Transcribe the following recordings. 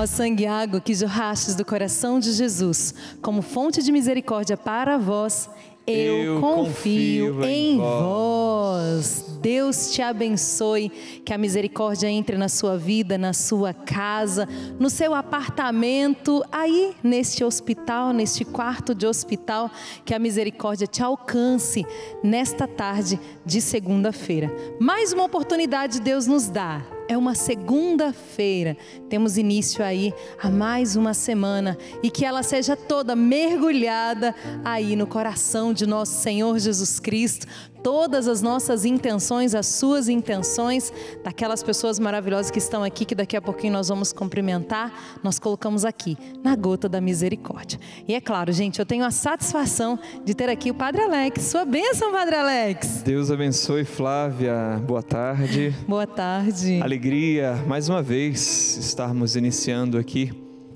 Ó sangue e água que jorrastes do coração de Jesus, como fonte de misericórdia para vós, eu, Eu confio, confio em em vós. Deus te abençoe, que a misericórdia entre na sua vida, na sua casa, no seu apartamento, aí neste hospital, neste quarto de hospital, que a misericórdia te alcance nesta tarde de segunda-feira. Mais uma oportunidade Deus nos dá. É uma segunda-feira. Temos início aí a mais uma semana e que ela seja toda mergulhada aí no coração de nosso Senhor Jesus Cristo. Todas as nossas intenções, as suas intenções, daquelas pessoas maravilhosas que estão aqui, que daqui a pouquinho nós vamos cumprimentar, nós colocamos aqui, na gota da misericórdia. E é claro, gente, eu tenho a satisfação de ter aqui o Padre Alex. Sua bênção, Padre Alex. Deus abençoe, Flávia. Boa tarde. Boa tarde. Alegria, mais uma vez, estarmos iniciando aqui,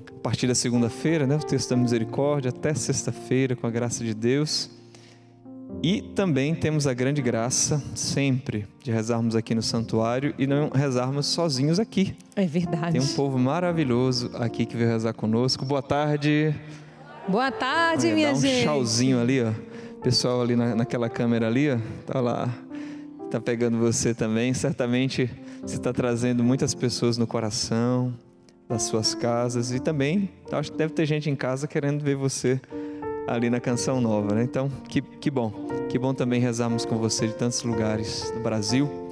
a partir da segunda-feira, né, o texto da misericórdia, até sexta-feira, com a graça de Deus. E também temos a grande graça, sempre, de rezarmos aqui no santuário e não rezarmos sozinhos aqui. É verdade. Tem um povo maravilhoso aqui que veio rezar conosco. Boa tarde. Boa tarde, Olha, minha dá um gente. tchauzinho ali, ó. Pessoal ali na, naquela câmera ali, ó. Tá lá. Tá pegando você também. Certamente você está trazendo muitas pessoas no coração das suas casas e também acho que deve ter gente em casa querendo ver você ali na canção nova, né? Então, que, que bom. Que bom também rezarmos com você de tantos lugares do Brasil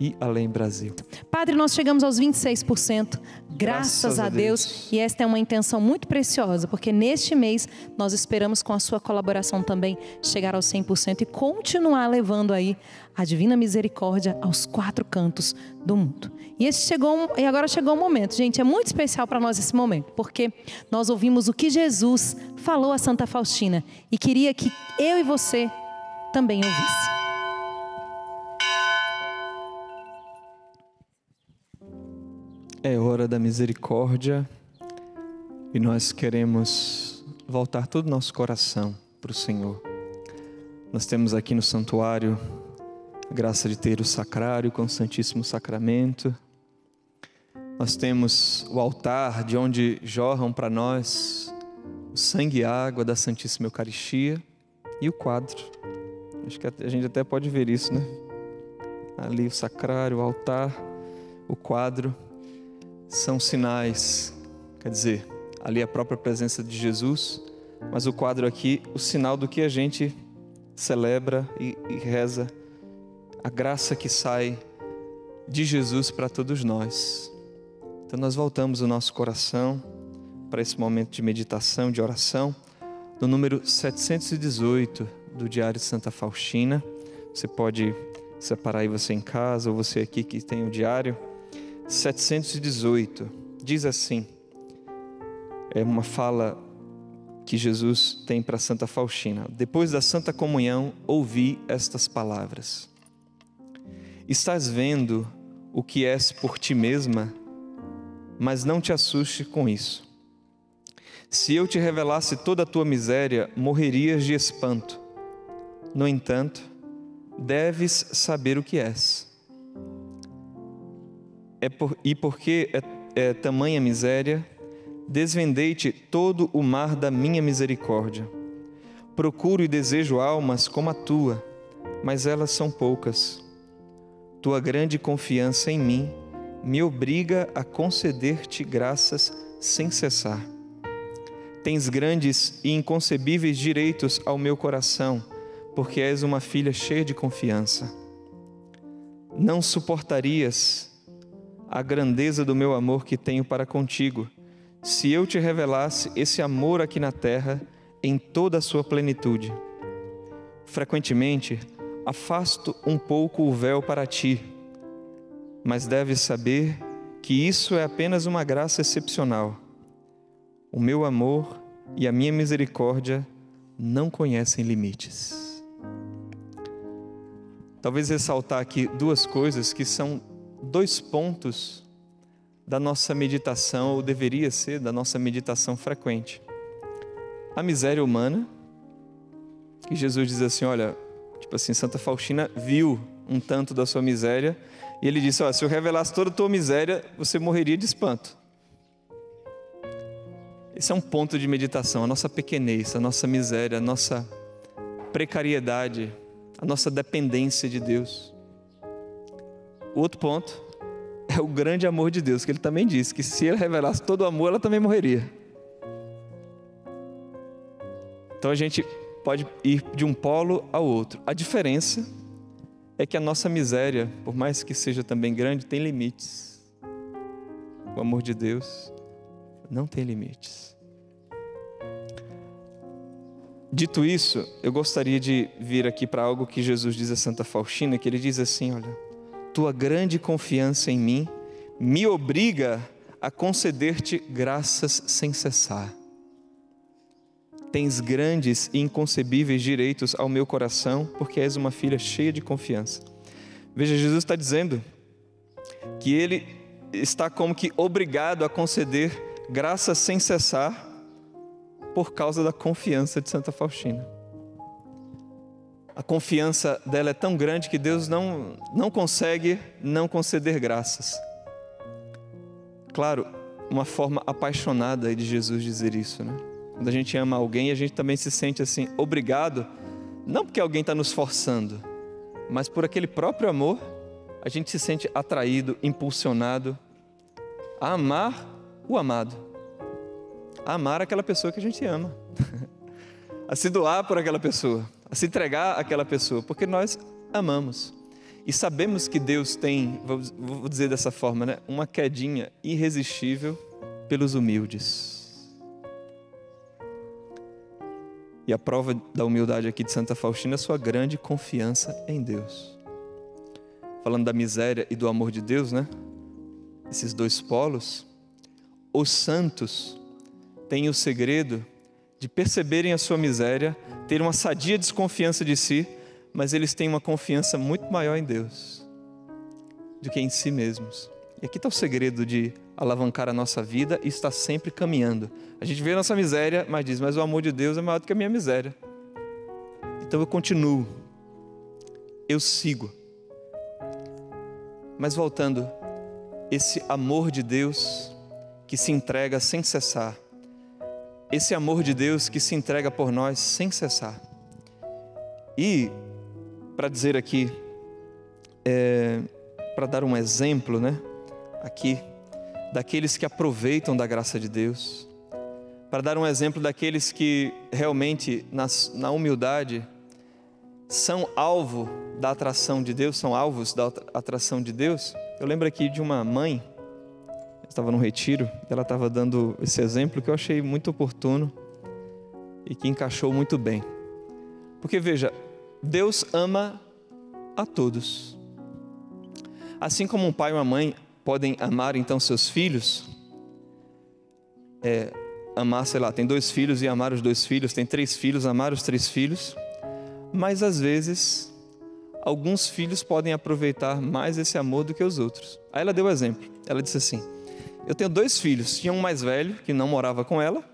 e além Brasil. Padre, nós chegamos aos 26%, graças, Graças a Deus. Deus. E esta é uma intenção muito preciosa, porque neste mês nós esperamos com a sua colaboração também chegar aos 100% e continuar levando aí a divina misericórdia aos quatro cantos do mundo. E esse chegou e agora chegou o momento, gente, é muito especial para nós esse momento, porque nós ouvimos o que Jesus falou a Santa Faustina e queria que eu e você também ouvisse. É hora da misericórdia e nós queremos voltar todo o nosso coração para o Senhor. Nós temos aqui no santuário a graça de ter o sacrário com o Santíssimo Sacramento. Nós temos o altar de onde jorram para nós o sangue e a água da Santíssima Eucaristia e o quadro. Acho que a gente até pode ver isso, né? Ali o sacrário, o altar, o quadro são sinais, quer dizer, ali a própria presença de Jesus, mas o quadro aqui, o sinal do que a gente celebra e, e reza, a graça que sai de Jesus para todos nós. Então nós voltamos o nosso coração para esse momento de meditação, de oração, no número 718 do Diário de Santa Faustina. Você pode separar aí você em casa ou você aqui que tem o diário. 718 diz assim: é uma fala que Jesus tem para Santa Faustina. Depois da Santa Comunhão, ouvi estas palavras: Estás vendo o que és por ti mesma, mas não te assuste com isso. Se eu te revelasse toda a tua miséria, morrerias de espanto. No entanto, deves saber o que és. É por, e porque é, é tamanha miséria, desvendei-te todo o mar da minha misericórdia. Procuro e desejo almas como a tua, mas elas são poucas. Tua grande confiança em mim me obriga a conceder-te graças sem cessar. Tens grandes e inconcebíveis direitos ao meu coração, porque és uma filha cheia de confiança. Não suportarias a grandeza do meu amor que tenho para contigo, se eu te revelasse esse amor aqui na terra em toda a sua plenitude. Frequentemente, afasto um pouco o véu para ti, mas deves saber que isso é apenas uma graça excepcional. O meu amor e a minha misericórdia não conhecem limites. Talvez ressaltar aqui duas coisas que são dois pontos da nossa meditação, ou deveria ser da nossa meditação frequente. A miséria humana, que Jesus diz assim: olha, tipo assim, Santa Faustina viu um tanto da sua miséria, e ele disse: olha, se eu revelasse toda a tua miséria, você morreria de espanto. Esse é um ponto de meditação, a nossa pequenez, a nossa miséria, a nossa precariedade, a nossa dependência de Deus. O outro ponto é o grande amor de Deus, que ele também disse que se ele revelasse todo o amor, ela também morreria. Então a gente pode ir de um polo ao outro. A diferença é que a nossa miséria, por mais que seja também grande, tem limites. O amor de Deus não tem limites. Dito isso, eu gostaria de vir aqui para algo que Jesus diz a Santa Faustina, que ele diz assim, olha, tua grande confiança em mim me obriga a conceder-te graças sem cessar. Tens grandes e inconcebíveis direitos ao meu coração, porque és uma filha cheia de confiança. Veja, Jesus está dizendo que ele está como que obrigado a conceder graças sem cessar por causa da confiança de Santa Faustina. A confiança dela é tão grande que Deus não, não consegue não conceder graças. Claro, uma forma apaixonada de Jesus dizer isso, né? Quando a gente ama alguém, a gente também se sente assim, obrigado, não porque alguém está nos forçando, mas por aquele próprio amor, a gente se sente atraído, impulsionado a amar o amado, a amar aquela pessoa que a gente ama, a se doar por aquela pessoa, a se entregar àquela pessoa, porque nós amamos. E sabemos que Deus tem, vou dizer dessa forma, né, uma quedinha irresistível pelos humildes. E a prova da humildade aqui de Santa Faustina é sua grande confiança em Deus. Falando da miséria e do amor de Deus, né? Esses dois polos. Os santos têm o segredo de perceberem a sua miséria, ter uma sadia desconfiança de si, mas eles têm uma confiança muito maior em Deus do que em si mesmos. E aqui está o segredo de alavancar a nossa vida e estar sempre caminhando. A gente vê a nossa miséria, mas diz, mas o amor de Deus é maior do que a minha miséria. Então eu continuo, eu sigo. Mas voltando, esse amor de Deus que se entrega sem cessar, esse amor de Deus que se entrega por nós sem cessar. E, para dizer aqui, é, para dar um exemplo, né? Aqui, daqueles que aproveitam da graça de Deus, para dar um exemplo daqueles que realmente, na, na humildade, são alvo da atração de Deus, são alvos da atração de Deus. Eu lembro aqui de uma mãe, estava no retiro, ela estava dando esse exemplo que eu achei muito oportuno e que encaixou muito bem. Porque veja, Deus ama a todos. Assim como um pai e uma mãe podem amar então seus filhos, é, amar, sei lá, tem dois filhos e amar os dois filhos, tem três filhos, amar os três filhos, mas às vezes alguns filhos podem aproveitar mais esse amor do que os outros. Aí ela deu o exemplo, ela disse assim: Eu tenho dois filhos, tinha um mais velho que não morava com ela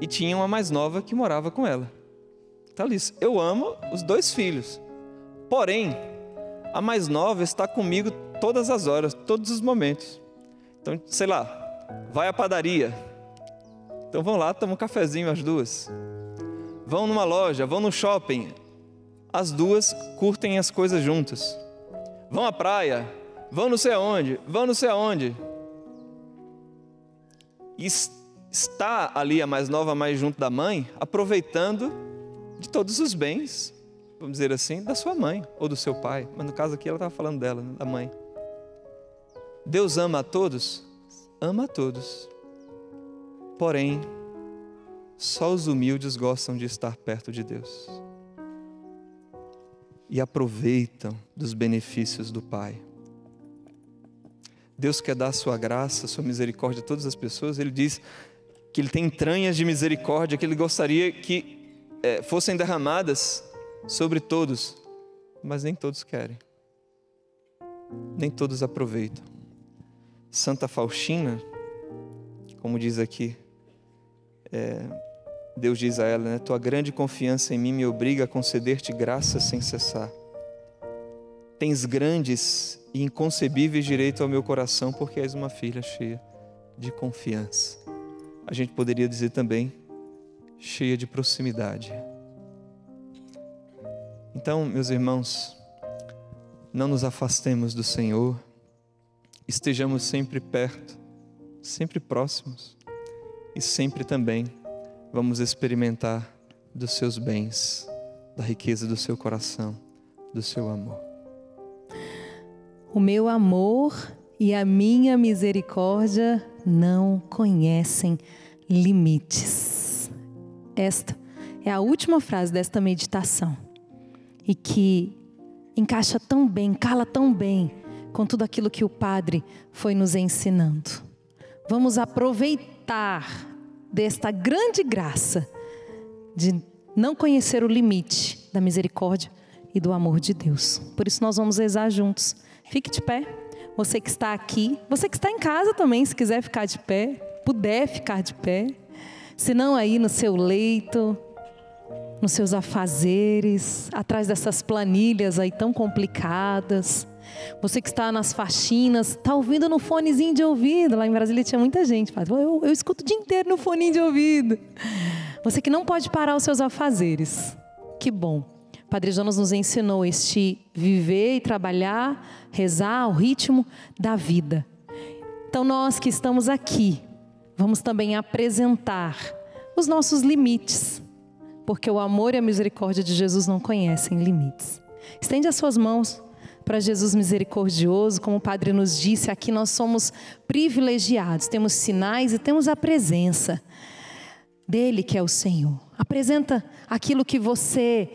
e tinha uma mais nova que morava com ela. Ela disse: Eu amo os dois filhos, porém a mais nova está comigo todas as horas, todos os momentos. Então, sei lá, vai à padaria. Então vão lá, tomam um cafezinho as duas. Vão numa loja, vão no shopping. As duas curtem as coisas juntas. Vão à praia, vão não sei aonde, vão não sei aonde. E está ali a mais nova, mais junto da mãe, aproveitando de todos os bens, vamos dizer assim, da sua mãe ou do seu pai. Mas no caso aqui ela estava falando dela, né, da mãe. Deus ama a todos? Ama a todos. Porém, só os humildes gostam de estar perto de Deus e aproveitam dos benefícios do Pai. Deus quer dar sua graça, sua misericórdia a todas as pessoas. Ele diz que Ele tem entranhas de misericórdia, que Ele gostaria que é, fossem derramadas sobre todos, mas nem todos querem, nem todos aproveitam. Santa Faustina, como diz aqui, é, Deus diz a ela, né, tua grande confiança em mim me obriga a conceder-te graças sem cessar. Tens grandes e inconcebíveis direitos ao meu coração, porque és uma filha cheia de confiança. a gente poderia dizer também, cheia de proximidade. Então, meus irmãos, não nos afastemos do Senhor, estejamos sempre perto, sempre próximos e sempre também vamos experimentar dos seus bens, da riqueza do seu coração, do seu amor. O meu amor e a minha misericórdia não conhecem limites. Esta é a última frase desta meditação e que encaixa tão bem, cala tão bem com tudo aquilo que o Padre foi nos ensinando. Vamos aproveitar desta grande graça de não conhecer o limite da misericórdia e do amor de Deus. Por isso nós vamos rezar juntos. Fique de pé. Você que está aqui, você que está em casa também, se quiser ficar de pé, puder ficar de pé. Se não aí no seu leito, nos seus afazeres, atrás dessas planilhas aí tão complicadas. Você que está nas faxinas, está ouvindo no fonezinho de ouvido. Lá em Brasília tinha muita gente. Eu, eu escuto o dia inteiro no foninho de ouvido. Você que não pode parar os seus afazeres. Que bom. Padre Jonas nos ensinou este viver e trabalhar, rezar ao ritmo da vida. Então, nós que estamos aqui, vamos também apresentar os nossos limites, porque o amor e a misericórdia de Jesus não conhecem limites. Estende as suas mãos para Jesus misericordioso, como o Padre nos disse, aqui nós somos privilegiados, temos sinais e temos a presença dele que é o Senhor. Apresenta aquilo que você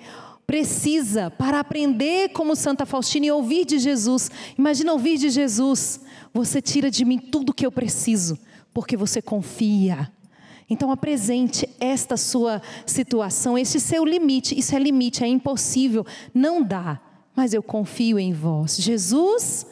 precisa para aprender como Santa Faustina e ouvir de Jesus. Imagina ouvir de Jesus. Você tira de mim tudo que eu preciso, porque você confia. Então apresente esta sua situação, este seu limite. Isso é limite, é impossível, não dá mas eu confio em vós. Jesus,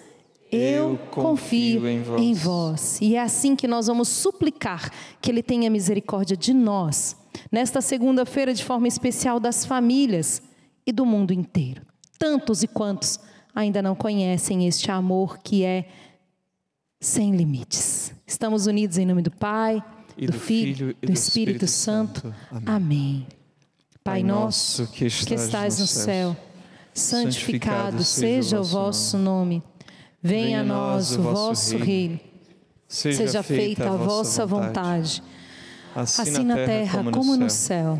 eu, eu confio, confio em, vós. em vós. E é assim que nós vamos suplicar que Ele tenha misericórdia de nós, nesta segunda-feira, de forma especial, das famílias e do mundo inteiro. Tantos e quantos ainda não conhecem este amor que é sem limites. Estamos unidos em nome do Pai, do, do, Filho e do, do Espírito, Espírito, Santo. Amém. Amém. Pai nosso que estás, que estás no céu, céu santificado seja o vosso nome. Venha a nós o vosso reino. Seja feita a vossa vontade, assim na terra como no céu.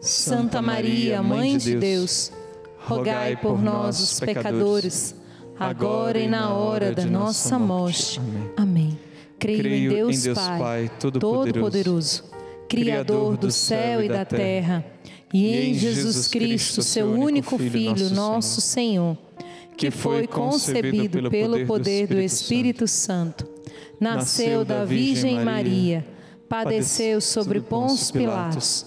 Santa Maria, Mãe de Deus, rogai por nós, os pecadores, agora e na hora da nossa morte. Amém. Creio em Deus Pai, Todo-Poderoso, Criador do céu e da terra. e em Jesus Cristo, seu único Filho, nosso Senhor, que foi concebido pelo poder do Espírito Santo, nasceu da Virgem Maria, padeceu sobre Pôncio Pilatos,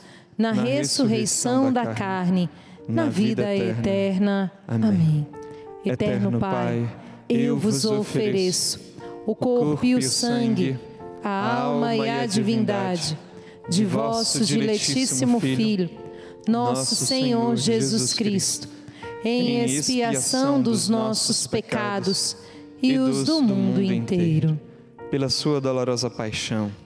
na ressurreição da carne, na vida eterna. Amém. Eterno Pai, eu vos ofereço o corpo e o sangue, a alma e a divindade de vosso diletíssimo Filho nosso Senhor Jesus Cristo, em expiação dos nossos pecados e os do mundo inteiro. Pela sua dolorosa paixão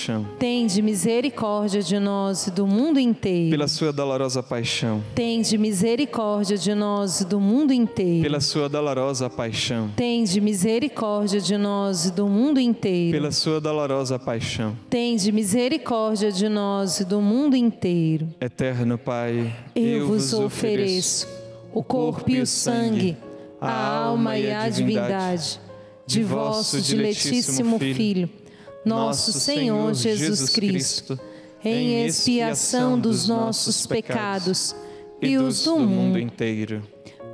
paixão. Tende misericórdia de nós e do mundo inteiro. Pela sua dolorosa paixão. Tende misericórdia de nós e do mundo inteiro. Pela sua dolorosa paixão. Tende misericórdia de nós e do mundo inteiro. Pela sua dolorosa paixão. Tende misericórdia de nós e do mundo inteiro. Eterno Pai, eu, vos ofereço o corpo e o sangue, a alma e a divindade de vosso diletíssimo Filho nosso Senhor Jesus Cristo, em expiação dos nossos pecados e os do mundo inteiro.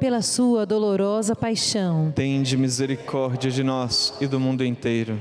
Pela sua dolorosa paixão, tende misericórdia de nós e do mundo inteiro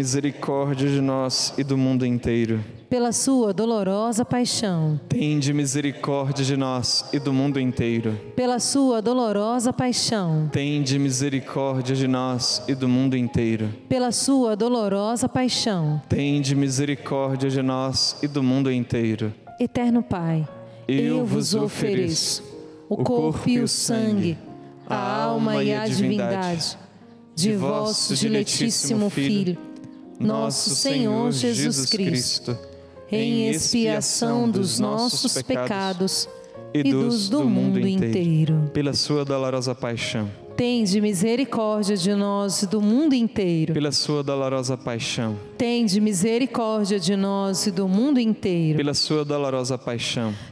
misericórdia de nós e do mundo inteiro. Pela sua dolorosa paixão. Tende misericórdia de nós e do mundo inteiro. Pela sua dolorosa paixão. Tende misericórdia de nós e do mundo inteiro. Pela sua dolorosa paixão. Tende misericórdia de nós e do mundo inteiro. Eterno Pai, eu, vos ofereço o corpo e o sangue, a alma e a divindade de vosso diletíssimo Filho nosso Senhor Jesus Cristo, em expiação dos nossos pecados e dos do mundo inteiro. Pela sua dolorosa paixão. Tende misericórdia de nós e do mundo inteiro. Pela sua dolorosa paixão. Tende misericórdia de nós e do mundo inteiro. Pela sua dolorosa paixão.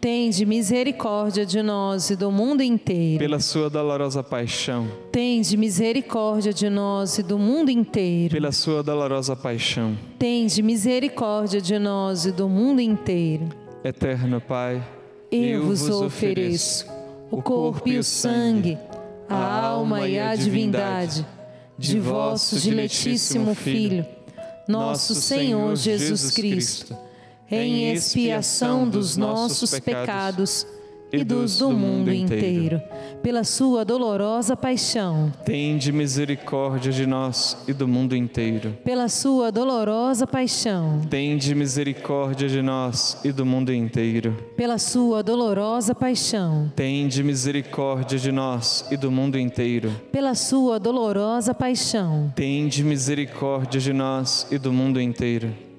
Tende misericórdia de nós e do mundo inteiro. Pela sua dolorosa paixão. Tende misericórdia de nós e do mundo inteiro. Pela sua dolorosa paixão. Tende misericórdia de nós e do mundo inteiro. Eterno Pai, eu, vos ofereço o corpo e o sangue, a alma e a divindade de vosso diletíssimo Filho, nosso Senhor Jesus Cristo em expiação dos nossos pecados e dos do mundo inteiro, pela sua dolorosa paixão. Tende misericórdia de nós e do mundo inteiro. Pela sua dolorosa paixão. Tende misericórdia de nós e do mundo inteiro. Pela sua dolorosa paixão. Tende misericórdia de nós e do mundo inteiro. Pela sua dolorosa paixão. Tende misericórdia de nós e do mundo inteiro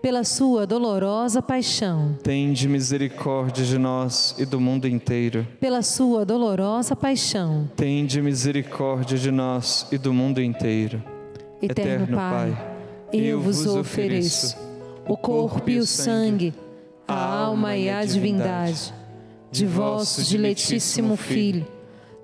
pela sua dolorosa paixão. Tende misericórdia de nós e do mundo inteiro. Pela sua dolorosa paixão. Tende misericórdia de nós e do mundo inteiro. Eterno, Eterno Pai, eu vos ofereço o corpo e o sangue, a alma e a divindade de vosso diletíssimo Filho,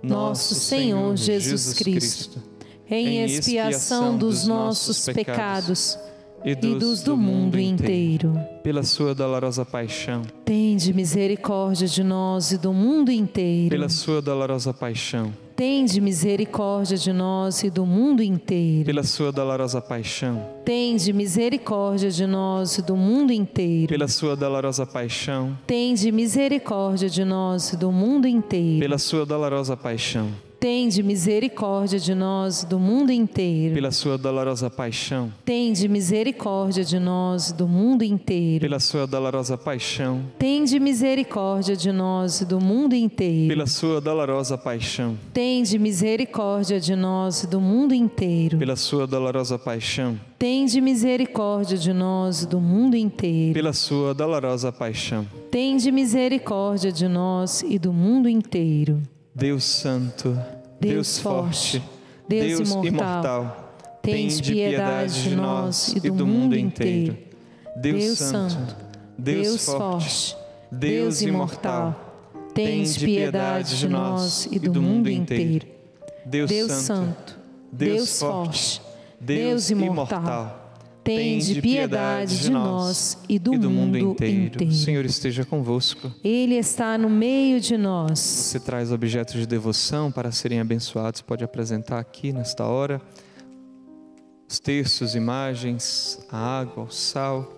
nosso Senhor Jesus Cristo, em expiação dos nossos pecados e dos, e dos do, mundo inteiro. Pela sua dolorosa paixão. Tende misericórdia de nós e do mundo inteiro. Pela sua dolorosa paixão. Tende misericórdia de nós e do mundo inteiro. Pela sua dolorosa paixão. Tende misericórdia de nós e do mundo inteiro. Pela sua dolorosa paixão. Tende misericórdia de nós e do mundo inteiro. Pela sua dolorosa paixão Tende misericórdia de nós do mundo inteiro. Pela sua dolorosa paixão. Tende misericórdia de nós do mundo inteiro. Pela sua dolorosa paixão. Tende misericórdia de nós do mundo inteiro. Pela sua dolorosa paixão. Tende misericórdia de nós do mundo inteiro. Pela sua dolorosa paixão. Tende misericórdia de nós do mundo inteiro. Pela sua dolorosa paixão. Tende misericórdia de nós e do mundo inteiro. Deus Santo, Deus, forte, Deus, imortal, tens piedade de nós e do mundo inteiro. Deus Santo, Deus forte, Deus imortal, tens piedade de nós e do mundo inteiro. Deus Santo, Deus forte, Deus imortal, Tende piedade de nós e do, mundo, inteiro. O Senhor esteja convosco. Ele está no meio de nós. Você traz objetos de devoção para serem abençoados, pode apresentar aqui nesta hora. Os textos, imagens, a água, o sal.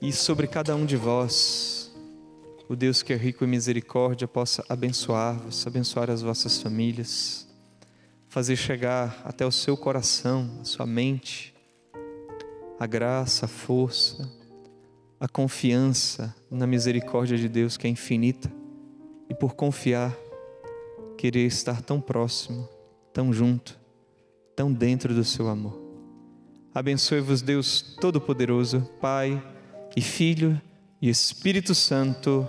E sobre cada um de vós, o Deus que é rico em misericórdia possa abençoar-vos, abençoar as vossas famílias, fazer chegar até o seu coração, a sua mente, a graça, a força, a confiança na misericórdia de Deus que é infinita e por confiar, querer estar tão próximo, tão junto, tão dentro do seu amor. Abençoe-vos, Deus Todo-Poderoso, Pai e Filho e Espírito Santo.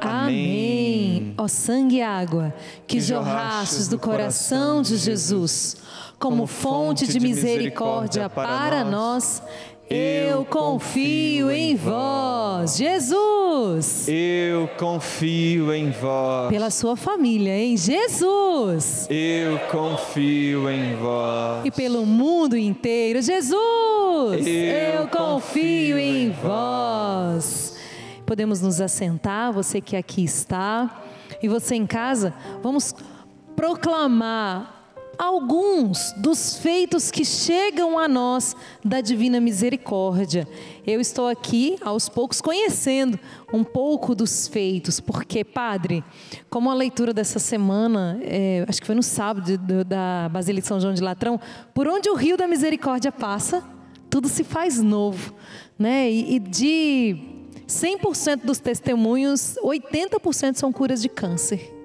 Amém. Ó sangue e água que, que jorrastes do coração de Jesus como fonte de misericórdia para nós, eu confio em vós, Jesus. Eu confio em vós. Pela sua família, em Jesus. Eu confio em vós. E pelo mundo inteiro, Jesus. Eu, eu confio em vós. Podemos nos assentar, você que aqui está, e você em casa, vamos proclamar alguns dos feitos que chegam a nós da divina misericórdia. Eu estou aqui, aos poucos, conhecendo um pouco dos feitos, porque, Padre, como a leitura dessa semana, é, acho que foi no sábado de, da Basílica São João de Latrão, por onde o rio da misericórdia passa, tudo se faz novo, né? E, e de 100% dos testemunhos, 80% são curas de câncer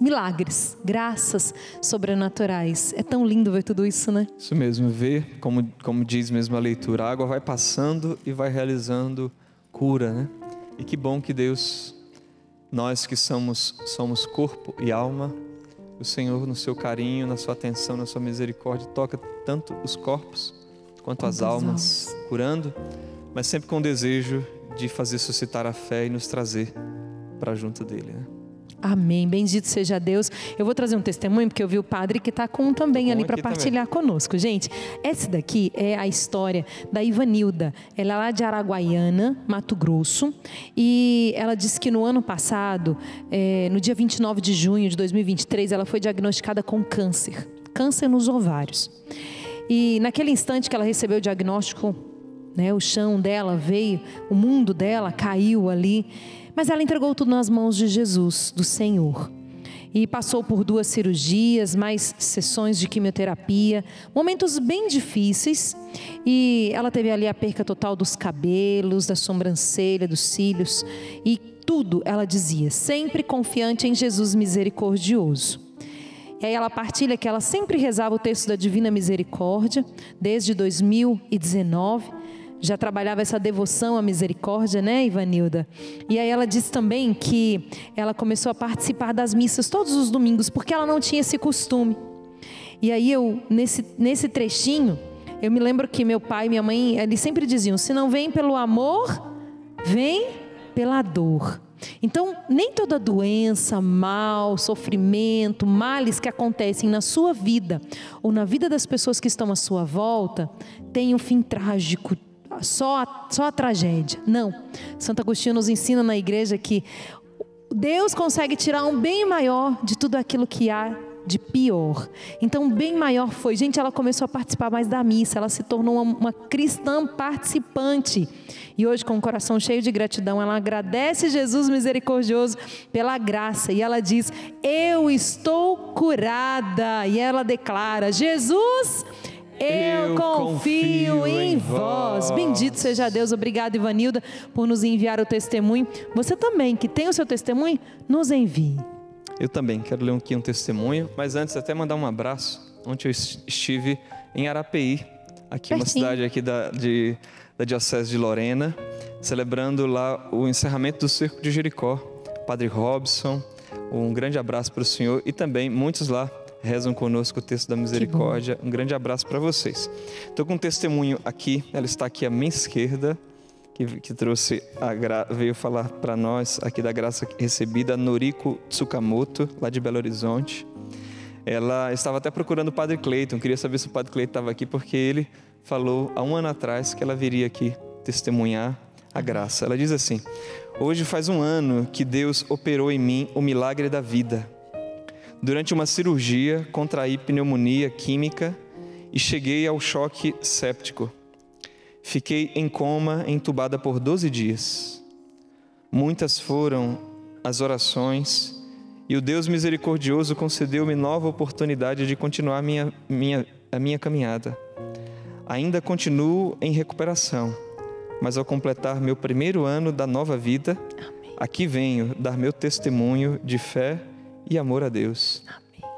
milagres, graças sobrenaturais. É tão lindo ver tudo isso, né? Isso mesmo, ver, como, como diz mesmo a leitura, a água vai passando e vai realizando cura, né? E que bom que Deus, nós que somos, somos corpo e alma, o Senhor, no seu carinho, na sua atenção, na sua misericórdia, toca tanto os corpos quanto as almas, almas, curando, mas sempre com o desejo de fazer suscitar a fé e nos trazer para junto dele. Né? Amém. Bendito seja Deus. Eu vou trazer um testemunho, porque eu vi o padre que está com um também ali para partilhar também. conosco. Gente, essa daqui é a história da Ivanilda. Ela é lá de Araguaiana, Mato Grosso. E ela disse que no ano passado, é, no dia 29 de junho de 2023, ela foi diagnosticada com câncer. Câncer nos ovários. E naquele instante que ela recebeu o diagnóstico, né, o chão dela veio, o mundo dela caiu ali. Mas ela entregou tudo nas mãos de Jesus, do Senhor. E passou por duas cirurgias, mais sessões de quimioterapia, momentos bem difíceis. E ela teve ali a perca total dos cabelos, da sobrancelha, dos cílios. E tudo, ela dizia, sempre confiante em Jesus misericordioso. E aí ela partilha que ela sempre rezava o texto da Divina Misericórdia, desde 2019 já trabalhava essa devoção à misericórdia, né, Ivanilda? E aí ela disse também que ela começou a participar das missas todos os domingos, porque ela não tinha esse costume. E aí eu, nesse, nesse trechinho, eu me lembro que meu pai e minha mãe, eles sempre diziam: se não vem pelo amor, vem pela dor. Então, nem toda doença, mal, sofrimento, males que acontecem na sua vida ou na vida das pessoas que estão à sua volta tem um fim trágico, só a, só a tragédia. Não. Santo Agostinho nos ensina na igreja que Deus consegue tirar um bem maior de tudo aquilo que há de pior. Então, bem maior foi. Gente, ela começou a participar mais da missa, ela se tornou uma, uma cristã participante. E hoje, com o coração cheio de gratidão, ela agradece Jesus misericordioso pela graça. E ela diz: Eu estou curada. E ela declara: Jesus eu, confio, em vós. Bendito seja Deus. Obrigado, Ivanilda, por nos enviar o testemunho. Você também, que tem o seu testemunho, nos envie. Eu também quero ler aqui um testemunho, mas antes até mandar um abraço. Ontem eu estive em Arapeí, aqui Pertinho. uma cidade aqui da, de, da Diocese de Lorena, celebrando lá o encerramento do Circo de Jericó. Padre Robson, um grande abraço para o senhor e também muitos lá rezam conosco o texto da misericórdia. Um grande abraço para vocês. Estou com um testemunho aqui, ela está aqui à minha esquerda, que, que trouxe gra... veio falar para nós aqui da graça recebida, Noriko Tsukamoto, lá de Belo Horizonte. Ela estava até procurando o Padre Cleiton, queria saber se o Padre Cleiton estava aqui, porque ele falou há um ano atrás que ela viria aqui testemunhar a graça. Ela diz assim: Hoje faz um ano que Deus operou em mim o milagre da vida. Durante uma cirurgia, contraí pneumonia química e cheguei ao choque séptico. Fiquei em coma, entubada por 12 dias. Muitas foram as orações e o Deus misericordioso concedeu-me nova oportunidade de continuar minha, minha, a minha caminhada. Ainda continuo em recuperação, mas ao completar meu primeiro ano da nova vida, aqui venho dar meu testemunho de fé e amor a Deus.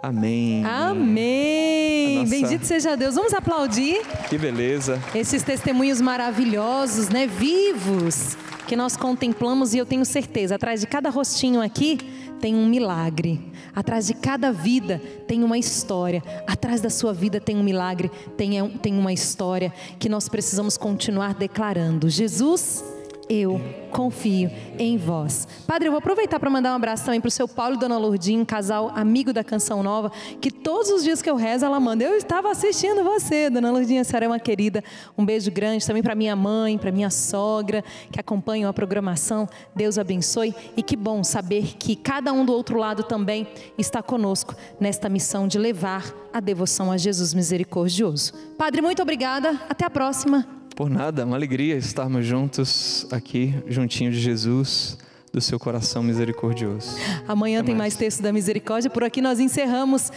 Amém. Amém. Nossa... Bendito seja Deus. Vamos aplaudir. Que beleza. Esses testemunhos maravilhosos, né? Vivos, que nós contemplamos e eu tenho certeza, atrás de cada rostinho aqui tem um milagre. Atrás de cada vida tem uma história. Atrás da sua vida tem um milagre, tem, tem uma história que nós precisamos continuar declarando. Jesus eu confio em vós. Padre, eu vou aproveitar para mandar um abraço também para o seu Paulo e Dona Lourdinha, casal amigo da Canção Nova, que todos os dias que eu rezo, ela manda. Eu estava assistindo você, Dona Lourdinha, a senhora é uma querida. Um beijo grande também para minha mãe, para minha sogra, que acompanham a programação. Deus abençoe. E que bom saber que cada um do outro lado também está conosco nesta missão de levar a devoção a Jesus misericordioso. Padre, muito obrigada. Até a próxima. Por nada, uma alegria estarmos juntos aqui, juntinho de Jesus, do seu coração misericordioso. Amanhã Até tem mais. mais texto da misericórdia. Por aqui nós encerramos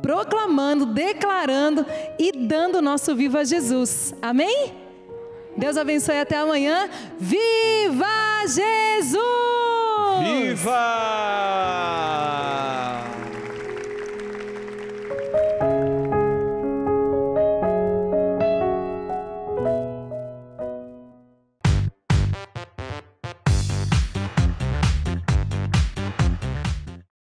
proclamando, declarando e dando nosso viva a Jesus. Amém? Deus abençoe até amanhã. Viva Jesus! Viva!